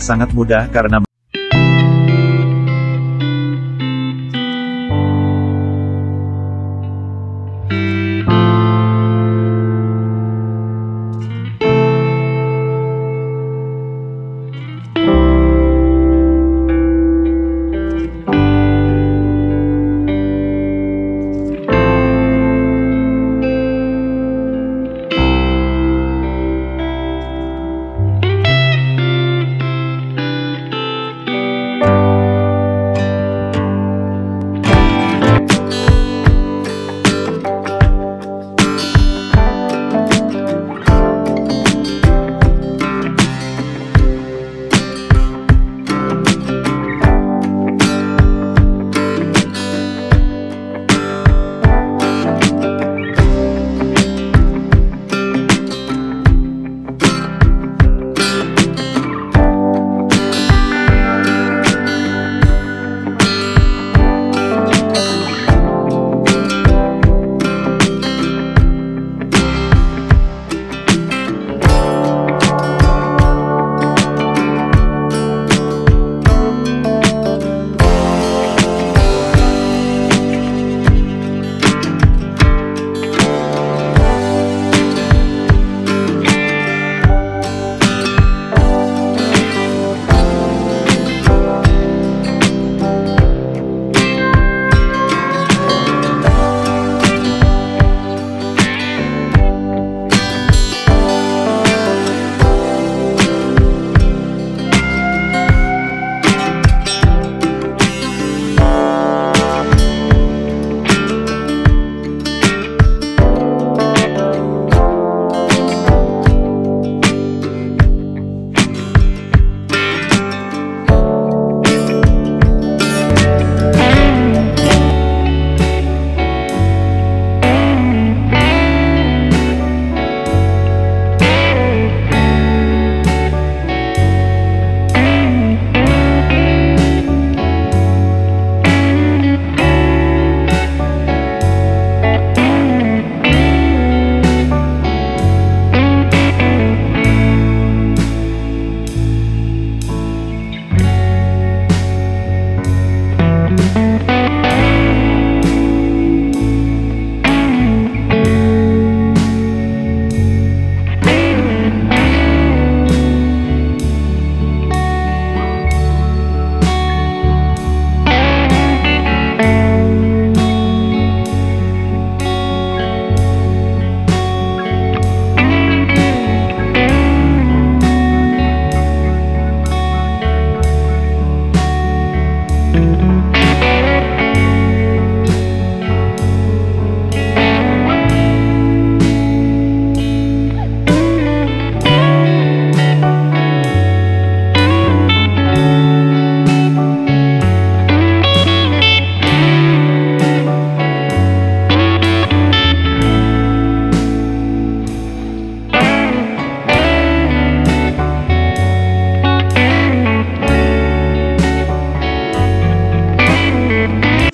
sangat mudah karena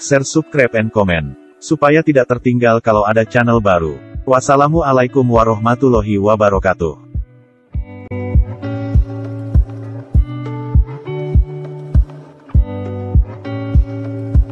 share, subscribe, and comment. Supaya tidak tertinggal kalau ada channel baru. Wassalamualaikum warahmatullahi wabarakatuh.